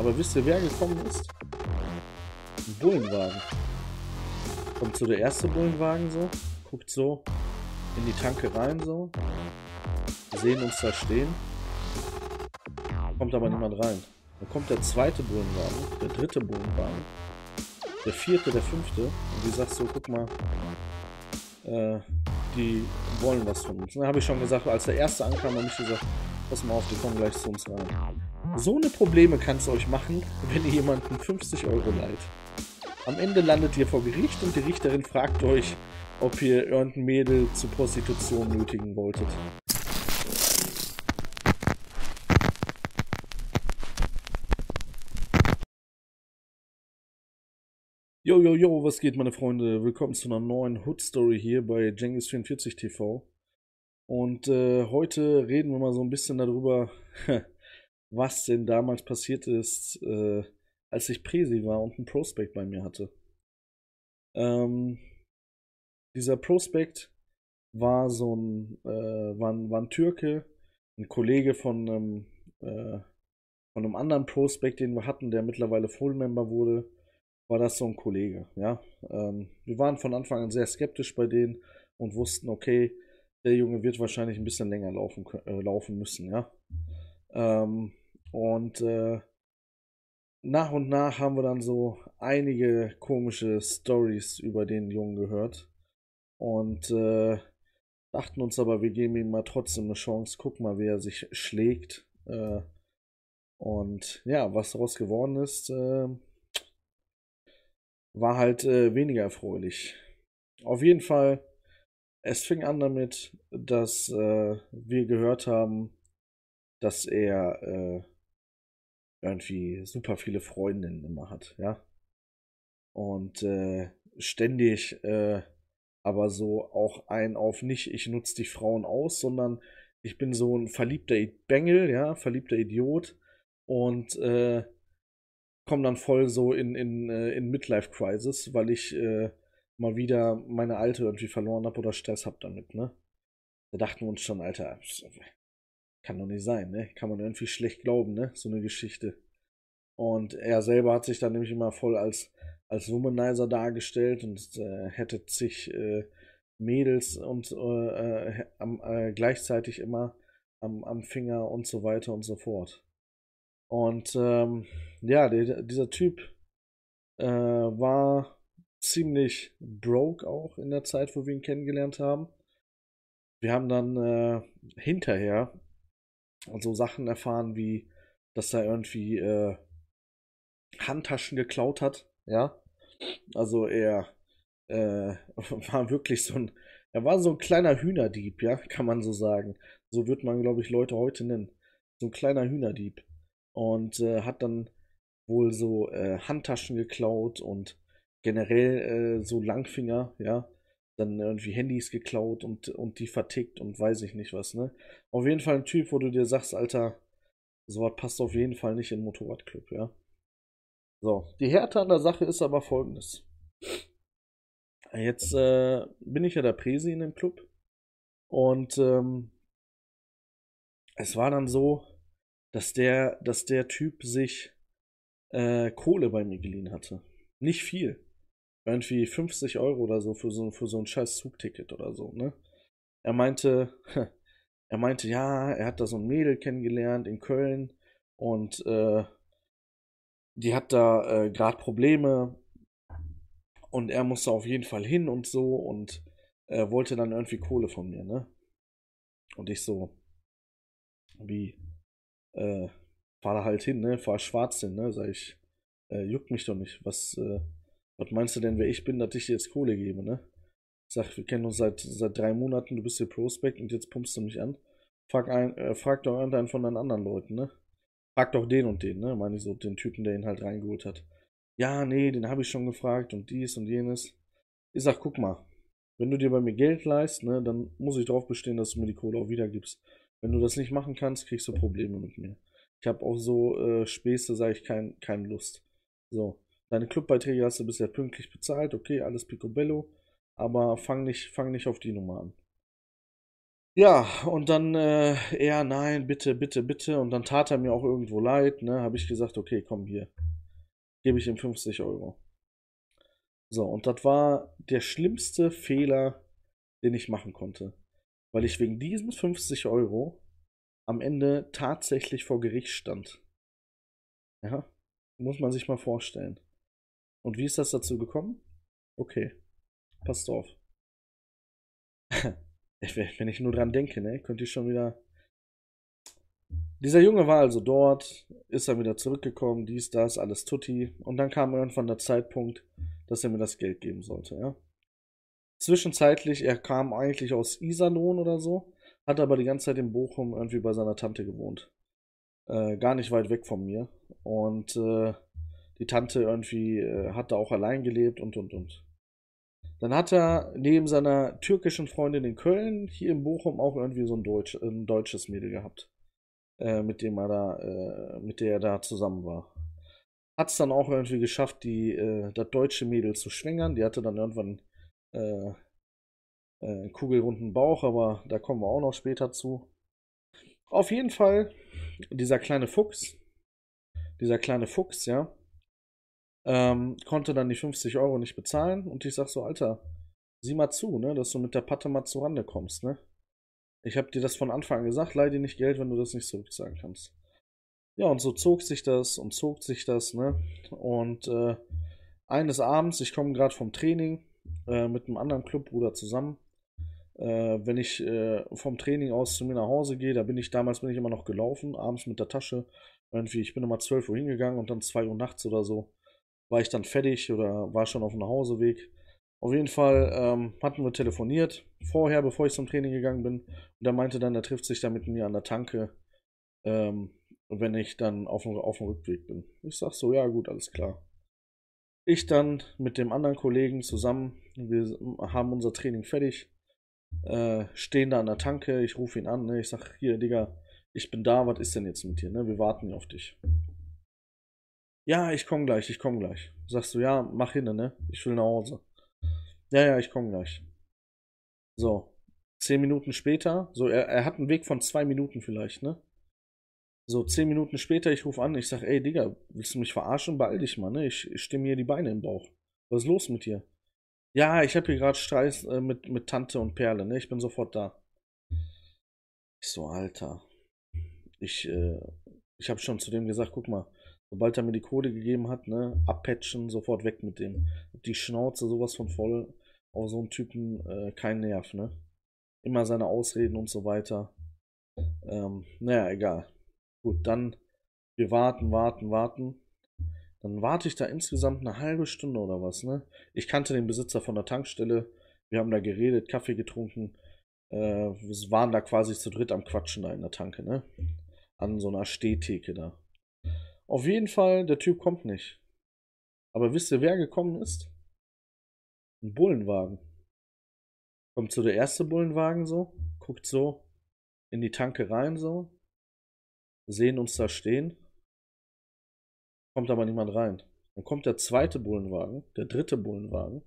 Aber wisst ihr, wer gekommen ist? Ein Bullenwagen. Kommt so der erste Bullenwagen so, guckt so in die Tanke rein so. Sehen uns da stehen. Kommt aber niemand rein. Dann kommt der zweite Bullenwagen, der dritte Bullenwagen, der vierte, der fünfte. Und die sagt so, guck mal, äh, die wollen was von uns. Dann habe ich schon gesagt, als der erste ankam, habe ich gesagt, pass mal auf, die kommen gleich zu uns rein. So eine Probleme kann es euch machen, wenn ihr jemanden 50 Euro leiht. Am Ende landet ihr vor Gericht und die Richterin fragt euch, ob ihr irgendein Mädel zur Prostitution nötigen wolltet. Yo, yo, yo, was geht, meine Freunde? Willkommen zu einer neuen Hood Story hier bei Jengis44 TV. Und äh, heute reden wir mal so ein bisschen darüber, was denn damals passiert ist, äh, als ich Presi war und einen Prospect bei mir hatte. Ähm, dieser Prospect war so ein, äh, war, war ein Türke, ein Kollege von einem, äh, von einem anderen Prospect, den wir hatten, der mittlerweile Full-Member wurde, war das so ein Kollege, ja. Ähm, wir waren von Anfang an sehr skeptisch bei denen und wussten, okay, der Junge wird wahrscheinlich ein bisschen länger laufen, äh, laufen müssen, ja. Ähm, und äh, nach und nach haben wir dann so einige komische Stories über den Jungen gehört. Und äh, dachten uns aber, wir geben ihm mal trotzdem eine Chance. Guck mal, wie er sich schlägt. Äh, und ja, was daraus geworden ist, äh, war halt äh, weniger erfreulich. Auf jeden Fall, es fing an damit, dass äh, wir gehört haben, dass er äh, irgendwie super viele Freundinnen immer hat, ja. Und äh, ständig äh, aber so auch ein auf nicht, ich nutze die Frauen aus, sondern ich bin so ein verliebter Bengel, ja, verliebter Idiot und äh, komme dann voll so in, in, äh, in Midlife Crisis, weil ich äh, mal wieder meine alte irgendwie verloren habe oder Stress habe damit, ne? Da dachten wir uns schon, Alter, kann doch nicht sein, ne? Kann man irgendwie schlecht glauben, ne? So eine Geschichte. Und er selber hat sich dann nämlich immer voll als, als Womanizer dargestellt und äh, hätte sich äh, Mädels und äh, am, äh, gleichzeitig immer am, am Finger und so weiter und so fort. Und ähm, ja, der, dieser Typ äh, war ziemlich broke auch in der Zeit, wo wir ihn kennengelernt haben. Wir haben dann äh, hinterher so Sachen erfahren, wie dass er irgendwie äh, Handtaschen geklaut hat, ja. Also er äh, war wirklich so ein, er war so ein kleiner Hühnerdieb, ja, kann man so sagen. So wird man, glaube ich, Leute heute nennen. So ein kleiner Hühnerdieb. Und äh, hat dann wohl so äh, Handtaschen geklaut und generell äh, so Langfinger, ja dann irgendwie Handys geklaut und, und die vertickt und weiß ich nicht was, ne? Auf jeden Fall ein Typ, wo du dir sagst, Alter, sowas passt auf jeden Fall nicht in Motorradclub, ja? So, die Härte an der Sache ist aber folgendes. Jetzt äh, bin ich ja der Presi in dem Club und ähm, es war dann so, dass der, dass der Typ sich äh, Kohle bei mir geliehen hatte. Nicht viel irgendwie 50 Euro oder so für so, für so ein scheiß Zugticket oder so, ne? Er meinte, er meinte, ja, er hat da so ein Mädel kennengelernt in Köln und äh, die hat da äh, gerade Probleme und er musste auf jeden Fall hin und so und er wollte dann irgendwie Kohle von mir, ne? Und ich so, wie, äh, fahr da halt hin, ne? Fahr schwarz hin, ne? Sag ich, äh, juckt mich doch nicht, was, äh, was meinst du denn, wer ich bin, dass ich dir jetzt Kohle gebe, ne? Ich sag, wir kennen uns seit, seit drei Monaten, du bist hier Prospect und jetzt pumpst du mich an. Frag, ein, äh, frag doch irgendeinen von deinen anderen Leuten, ne? Frag doch den und den, ne? Meine ich so, den Typen, der ihn halt reingeholt hat. Ja, nee, den habe ich schon gefragt und dies und jenes. Ich sag, guck mal, wenn du dir bei mir Geld leist, ne, dann muss ich darauf bestehen, dass du mir die Kohle auch wiedergibst. Wenn du das nicht machen kannst, kriegst du Probleme mit mir. Ich habe auch so äh, Späße, sage ich, kein, keine Lust. So. Deine Clubbeiträge hast du bisher pünktlich bezahlt, okay, alles picobello, aber fang nicht, fang nicht auf die Nummer an. Ja, und dann äh, er, nein, bitte, bitte, bitte. Und dann tat er mir auch irgendwo leid, ne? Habe ich gesagt, okay, komm hier. Gebe ich ihm 50 Euro. So, und das war der schlimmste Fehler, den ich machen konnte. Weil ich wegen diesen 50 Euro am Ende tatsächlich vor Gericht stand. Ja, muss man sich mal vorstellen. Und wie ist das dazu gekommen? Okay, passt auf. Wenn ich nur dran denke, ne, könnte ich schon wieder. Dieser Junge war also dort, ist dann wieder zurückgekommen, dies, das, alles tutti. Und dann kam irgendwann der Zeitpunkt, dass er mir das Geld geben sollte, ja. Zwischenzeitlich, er kam eigentlich aus Iserlohn oder so, hat aber die ganze Zeit in Bochum irgendwie bei seiner Tante gewohnt. Äh, gar nicht weit weg von mir. Und äh, die Tante irgendwie äh, hat da auch allein gelebt und und und. Dann hat er neben seiner türkischen Freundin in Köln hier in Bochum auch irgendwie so ein, Deutsch, ein deutsches Mädel gehabt, äh, mit dem er da, äh, mit der er da zusammen war. Hat es dann auch irgendwie geschafft, die äh, das deutsche Mädel zu schwängern. Die hatte dann irgendwann äh, äh, kugelrunden Bauch, aber da kommen wir auch noch später zu. Auf jeden Fall, dieser kleine Fuchs, dieser kleine Fuchs, ja, ähm, konnte dann die 50 Euro nicht bezahlen und ich sag so, Alter, sieh mal zu, ne, dass du mit der Patte mal zurande kommst, ne? Ich hab dir das von Anfang an gesagt, leih dir nicht Geld, wenn du das nicht zurückzahlen kannst. Ja, und so zog sich das und zog sich das, ne? Und äh, eines Abends, ich komme gerade vom Training äh, mit einem anderen Clubbruder zusammen. Äh, wenn ich äh, vom Training aus zu mir nach Hause gehe, da bin ich damals bin ich immer noch gelaufen, abends mit der Tasche. Irgendwie, ich bin immer 12 Uhr hingegangen und dann 2 Uhr nachts oder so war ich dann fertig oder war schon auf dem Nachhauseweg. Auf jeden Fall ähm, hatten wir telefoniert vorher, bevor ich zum Training gegangen bin. Und er meinte dann, er trifft sich dann mit mir an der Tanke, ähm, wenn ich dann auf dem, auf dem Rückweg bin. Ich sag so, ja gut, alles klar. Ich dann mit dem anderen Kollegen zusammen, wir haben unser Training fertig, äh, stehen da an der Tanke, ich rufe ihn an, ne? ich sag, hier, Digga, ich bin da, was ist denn jetzt mit dir, ne? Wir warten auf dich. Ja, ich komm gleich, ich komm gleich. Sagst du, ja, mach hin, ne? Ich will nach Hause. Ja, ja, ich komm gleich. So, zehn Minuten später, so, er, er hat einen Weg von zwei Minuten vielleicht, ne? So, zehn Minuten später, ich rufe an, ich sag, ey, Digga, willst du mich verarschen? Beeil dich mal, ne? Ich, ich stimme mir die Beine im Bauch. Was ist los mit dir? Ja, ich habe hier gerade Streit äh, mit, mit Tante und Perle, ne? Ich bin sofort da. Ich so, Alter. Ich, äh, ich habe schon zu dem gesagt, guck mal, sobald er mir die Code gegeben hat, ne, abpatchen, sofort weg mit dem. Die Schnauze sowas von voll, auf so einen Typen äh, kein Nerv, ne? Immer seine Ausreden und so weiter. Ähm, naja, egal. Gut, dann wir warten, warten, warten. Dann warte ich da insgesamt eine halbe Stunde oder was, ne? Ich kannte den Besitzer von der Tankstelle. Wir haben da geredet, Kaffee getrunken. Äh, wir waren da quasi zu dritt am Quatschen da in der Tanke, ne? An so einer Stehtheke da. Auf jeden Fall, der Typ kommt nicht. Aber wisst ihr, wer gekommen ist? Ein Bullenwagen. Kommt so der erste Bullenwagen so, guckt so in die Tanke rein so, sehen uns da stehen, kommt aber niemand rein. Dann kommt der zweite Bullenwagen, der dritte Bullenwagen,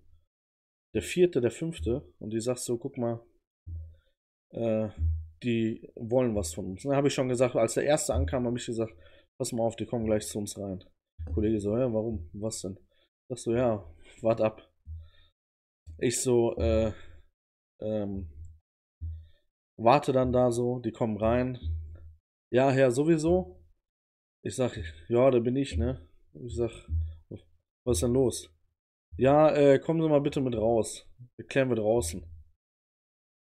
der vierte, der fünfte und die sagt so, guck mal, äh, die wollen was von uns. Dann habe ich schon gesagt, als der erste ankam, habe ich gesagt, pass mal auf, die kommen gleich zu uns rein. Der Kollege so, ja, warum? Was denn? Sag so, ja, wart ab. Ich so, äh, ähm, warte dann da so, die kommen rein. Ja, Herr, sowieso. Ich sag, ja, da bin ich, ne? Ich sag, was ist denn los? Ja, äh, kommen Sie mal bitte mit raus. Wir klären wir draußen.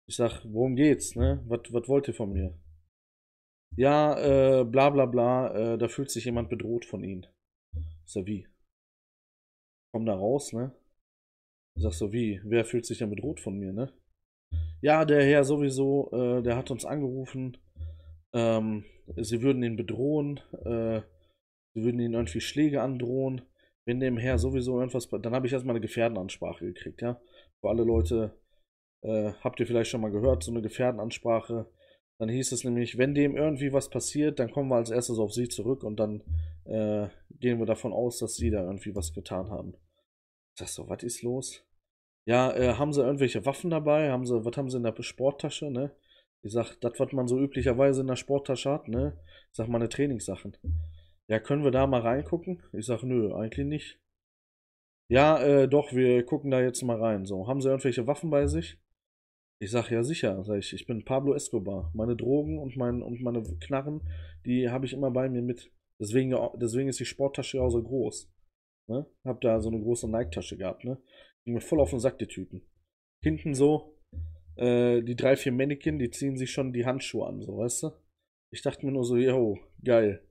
Ich sag, worum geht's, ne? Was wollt ihr von mir? Ja, äh, bla bla bla, äh, da fühlt sich jemand bedroht von ihnen. Ich sag, wie? Komm da raus, ne? Ich sag so, wie? Wer fühlt sich denn bedroht von mir, ne? Ja, der Herr sowieso, äh, der hat uns angerufen, ähm, sie würden ihn bedrohen, äh, sie würden ihn irgendwie Schläge androhen. Wenn dem Herr sowieso irgendwas, dann habe ich erstmal eine Gefährdenansprache gekriegt, ja. Für alle Leute, äh, habt ihr vielleicht schon mal gehört, so eine Gefährdenansprache dann hieß es nämlich, wenn dem irgendwie was passiert, dann kommen wir als erstes auf sie zurück und dann äh, gehen wir davon aus, dass sie da irgendwie was getan haben. Ich sag so, was ist los? Ja, äh, haben sie irgendwelche Waffen dabei? Haben sie, was haben sie in der Sporttasche, ne? Ich sag, das, was man so üblicherweise in der Sporttasche hat, ne? Ich sag, meine Trainingssachen. Ja, können wir da mal reingucken? Ich sag, nö, eigentlich nicht. Ja, äh, doch, wir gucken da jetzt mal rein. So, haben sie irgendwelche Waffen bei sich? Ich sag, ja sicher, sag ich, ich bin Pablo Escobar. Meine Drogen und, mein, und meine Knarren, die habe ich immer bei mir mit. Deswegen, deswegen ist die Sporttasche auch so groß. Ne? Hab da so eine große Nike-Tasche gehabt, ne? Ging mir voll auf den Sack, die Typen. Hinten so, äh, die drei, vier Mannequin, die ziehen sich schon die Handschuhe an, so, weißt du? Ich dachte mir nur so, yo, geil.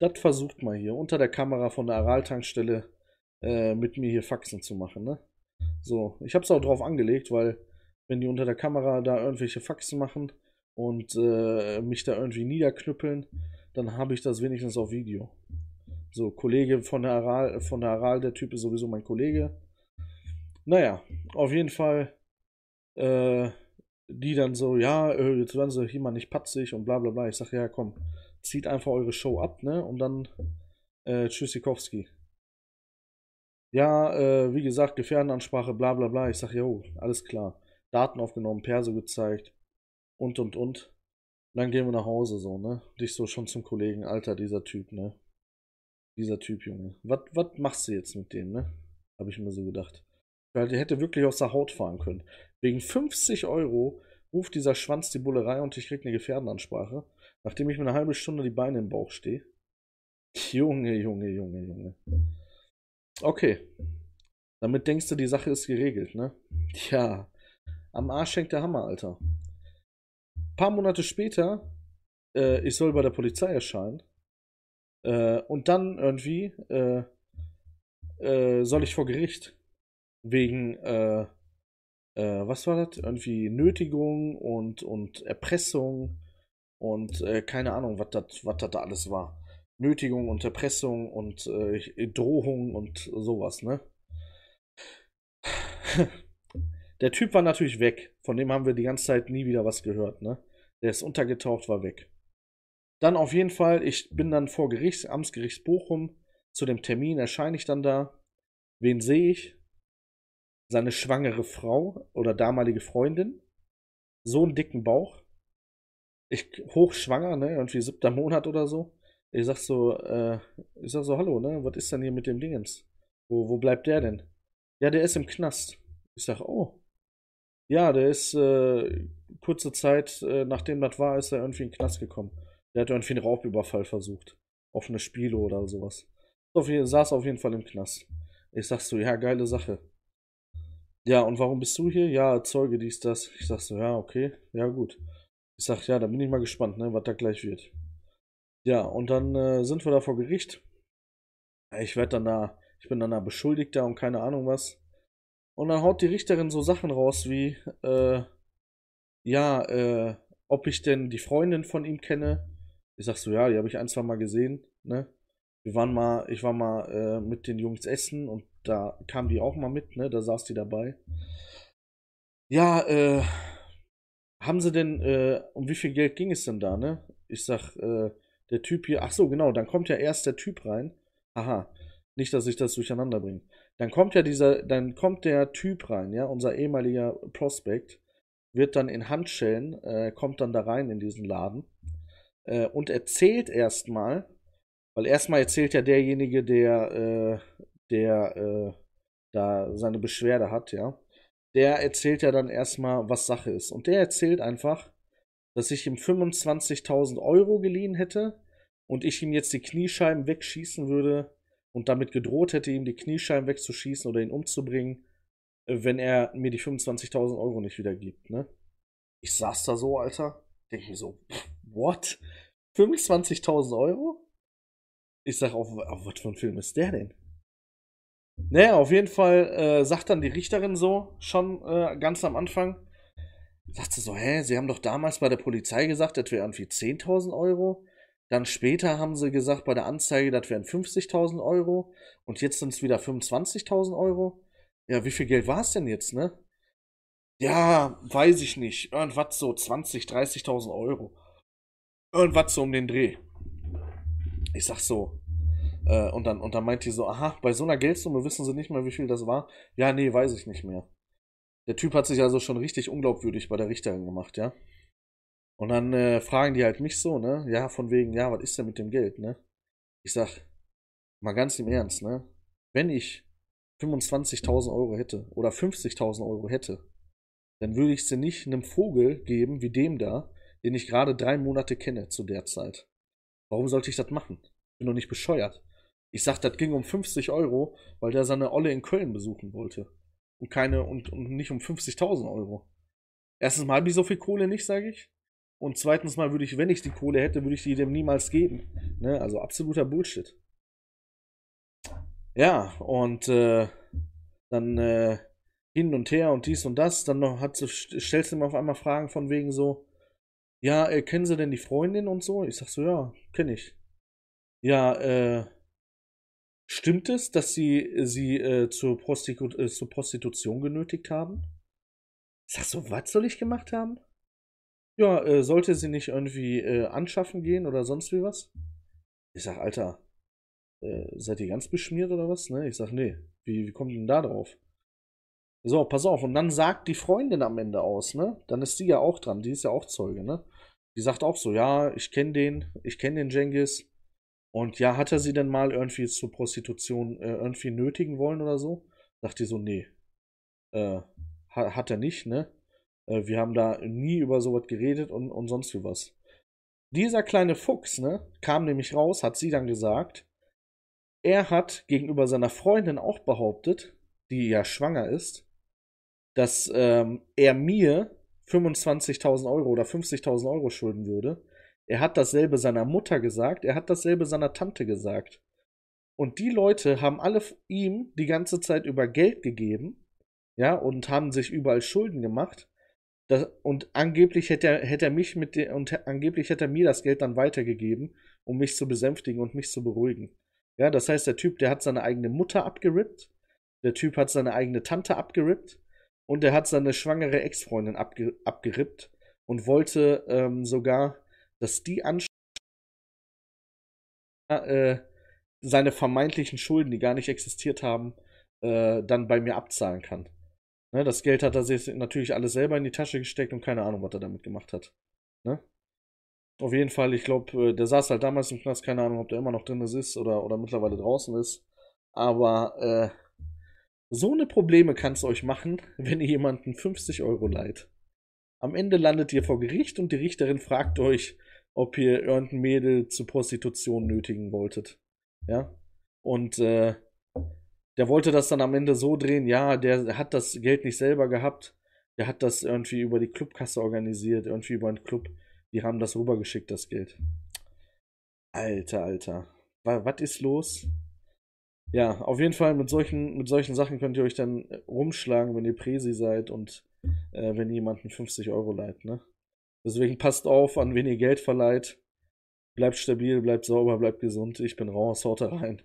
Das versucht mal hier unter der Kamera von der Aral-Tankstelle äh, mit mir hier Faxen zu machen, ne? So, ich hab's auch drauf angelegt, weil wenn die unter der Kamera da irgendwelche Faxen machen und äh, mich da irgendwie niederknüppeln, dann habe ich das wenigstens auf Video. So, Kollege von der Aral, von der Aral, der Typ ist sowieso mein Kollege. Naja, auf jeden Fall, äh, die dann so, ja, äh, jetzt werden sie hier mal nicht patzig und bla bla bla. Ich sage, ja, komm, zieht einfach eure Show ab, ne? Und dann äh, Tschüssikowski. Ja, äh, wie gesagt, Gefährdenansprache, bla bla bla. Ich sage, jo, alles klar. Daten aufgenommen, Perso gezeigt und und und. dann gehen wir nach Hause so, ne? Dich so schon zum Kollegen, Alter, dieser Typ, ne? Dieser Typ, Junge. Was machst du jetzt mit dem, ne? Habe ich mir so gedacht. Weil der hätte wirklich aus der Haut fahren können. Wegen 50 Euro ruft dieser Schwanz die Bullerei und ich krieg eine Gefährdenansprache, nachdem ich mir eine halbe Stunde die Beine im Bauch stehe. Junge, Junge, Junge, Junge. Okay. Damit denkst du, die Sache ist geregelt, ne? Tja, am Arsch hängt der Hammer, Alter. Ein paar Monate später, äh, ich soll bei der Polizei erscheinen. Äh, und dann irgendwie äh, äh soll ich vor Gericht. Wegen, äh, äh, was war das? Irgendwie Nötigung und, und Erpressung und keine Ahnung, was das da alles war. Nötigung und Erpressung und Drohung und sowas, ne? Der Typ war natürlich weg. Von dem haben wir die ganze Zeit nie wieder was gehört, ne? Der ist untergetaucht, war weg. Dann auf jeden Fall, ich bin dann vor Gericht, Amtsgericht Bochum. Zu dem Termin erscheine ich dann da. Wen sehe ich? Seine schwangere Frau oder damalige Freundin. So einen dicken Bauch. Ich hochschwanger, ne? Irgendwie siebter Monat oder so. Ich sag so, äh, ich sag so, hallo, ne? Was ist denn hier mit dem Dingens? Wo, wo bleibt der denn? Ja, der ist im Knast. Ich sag, oh, ja, der ist äh, kurze Zeit, äh, nachdem das war, ist er irgendwie in den Knast gekommen. Der hat irgendwie einen Raubüberfall versucht. Offene Spiele oder sowas. Auf, saß auf jeden Fall im Knast. Ich sag so, ja, geile Sache. Ja, und warum bist du hier? Ja, Zeuge, dies, das. Ich sag so, ja, okay, ja, gut. Ich sag, ja, da bin ich mal gespannt, ne, was da gleich wird. Ja, und dann äh, sind wir da vor Gericht. Ich werde dann da, ich bin dann da Beschuldigter und keine Ahnung was. Und dann haut die Richterin so Sachen raus wie, äh, ja, äh, ob ich denn die Freundin von ihm kenne. Ich sag so, ja, die habe ich ein, zwei Mal gesehen, ne? Wir waren mal, ich war mal äh, mit den Jungs essen und da kam die auch mal mit, ne? Da saß die dabei. Ja, äh, haben sie denn, äh, um wie viel Geld ging es denn da, ne? Ich sag, äh, der Typ hier, ach so, genau, dann kommt ja erst der Typ rein. Aha, nicht, dass ich das durcheinander bringe. Dann kommt ja dieser, dann kommt der Typ rein, ja, unser ehemaliger Prospect, wird dann in Handschellen, äh, kommt dann da rein in diesen Laden äh, und erzählt erstmal, weil erstmal erzählt ja derjenige, der, äh, der äh, da seine Beschwerde hat, ja, der erzählt ja dann erstmal, was Sache ist. Und der erzählt einfach, dass ich ihm 25.000 Euro geliehen hätte und ich ihm jetzt die Kniescheiben wegschießen würde, und damit gedroht hätte, ihm die Kniescheiben wegzuschießen oder ihn umzubringen, äh, wenn er mir die 25.000 Euro nicht wieder gibt, ne? Ich saß da so, Alter, denke mir so, what? 25.000 Euro? Ich sag, auf, auf was für ein Film ist der denn? Naja, auf jeden Fall äh, sagt dann die Richterin so, schon äh, ganz am Anfang, sagt sie so, hä, sie haben doch damals bei der Polizei gesagt, das wäre irgendwie 10.000 Euro. Dann später haben sie gesagt bei der Anzeige, das wären 50.000 Euro. Und jetzt sind es wieder 25.000 Euro. Ja, wie viel Geld war es denn jetzt, ne? Ja, weiß ich nicht. Irgendwas so 20, 30.000 Euro. Irgendwas so um den Dreh. Ich sag so. Äh, und, dann, und dann meint die so, aha, bei so einer Geldsumme wissen sie nicht mehr, wie viel das war. Ja, nee, weiß ich nicht mehr. Der Typ hat sich also schon richtig unglaubwürdig bei der Richterin gemacht, ja. Und dann äh, fragen die halt mich so, ne? Ja, von wegen, ja, was ist denn mit dem Geld, ne? Ich sag, mal ganz im Ernst, ne? Wenn ich 25.000 Euro hätte oder 50.000 Euro hätte, dann würde ich sie nicht einem Vogel geben wie dem da, den ich gerade drei Monate kenne zu der Zeit. Warum sollte ich das machen? Bin doch nicht bescheuert. Ich sag, das ging um 50 Euro, weil der seine Olle in Köln besuchen wollte. Und keine, und, und nicht um 50.000 Euro. Erstens mal habe ich so viel Kohle nicht, sage ich. Und zweitens mal würde ich, wenn ich die Kohle hätte, würde ich die dem niemals geben. Ne? Also absoluter Bullshit. Ja, und äh, dann äh, hin und her und dies und das. Dann noch hat sie, stellst du mir auf einmal Fragen von wegen so, ja, äh, kennen Sie denn die Freundin und so? Ich sag so, ja, kenne ich. Ja, äh, stimmt es, dass Sie sie äh, zur, Prostitu äh, zur Prostitution genötigt haben? Ich sag so, was soll ich gemacht haben? Ja, äh, sollte sie nicht irgendwie äh, anschaffen gehen oder sonst wie was? Ich sag, Alter, äh, seid ihr ganz beschmiert oder was? Ne? Ich sag, nee, wie, wie kommt denn da drauf? So, pass auf, und dann sagt die Freundin am Ende aus, ne? Dann ist die ja auch dran, die ist ja auch Zeuge, ne? Die sagt auch so, ja, ich kenne den, ich kenne den Jengis. Und ja, hat er sie denn mal irgendwie zur Prostitution äh, irgendwie nötigen wollen oder so? Sagt die so, nee. Äh, hat er nicht, ne? Äh, wir haben da nie über sowas geredet und, und sonst wie was. Dieser kleine Fuchs, ne, kam nämlich raus, hat sie dann gesagt, er hat gegenüber seiner Freundin auch behauptet, die ja schwanger ist, dass ähm, er mir 25.000 Euro oder 50.000 Euro schulden würde. Er hat dasselbe seiner Mutter gesagt, er hat dasselbe seiner Tante gesagt. Und die Leute haben alle ihm die ganze Zeit über Geld gegeben, ja, und haben sich überall Schulden gemacht. Das, und angeblich hätte er, hätte er mich mit den, und angeblich hätte er mir das Geld dann weitergegeben, um mich zu besänftigen und mich zu beruhigen. Ja, das heißt, der Typ, der hat seine eigene Mutter abgerippt, der Typ hat seine eigene Tante abgerippt und er hat seine schwangere Ex-Freundin abge abgerippt und wollte ähm, sogar, dass die Ansch äh, seine vermeintlichen Schulden, die gar nicht existiert haben, äh, dann bei mir abzahlen kann. Ne, das Geld hat er sich natürlich alles selber in die Tasche gesteckt und keine Ahnung, was er damit gemacht hat. Ne? Auf jeden Fall, ich glaube, äh, der saß halt damals im Knast, keine Ahnung, ob der immer noch drin ist oder, oder mittlerweile draußen ist. Aber äh, so eine Probleme kann es euch machen, wenn ihr jemanden 50 Euro leiht. Am Ende landet ihr vor Gericht und die Richterin fragt euch, ob ihr irgendein Mädel zur Prostitution nötigen wolltet. Ja? Und äh, der wollte das dann am Ende so drehen, ja, der hat das Geld nicht selber gehabt, der hat das irgendwie über die Clubkasse organisiert, irgendwie über einen Club. Die haben das rübergeschickt, das Geld. Alter, Alter. Was ist los? Ja, auf jeden Fall mit solchen, mit solchen Sachen könnt ihr euch dann äh, rumschlagen, wenn ihr Presi seid und äh, wenn jemanden 50 Euro leiht, ne? Deswegen passt auf, an wen ihr Geld verleiht. Bleibt stabil, bleibt sauber, bleibt gesund. Ich bin raus, haut rein.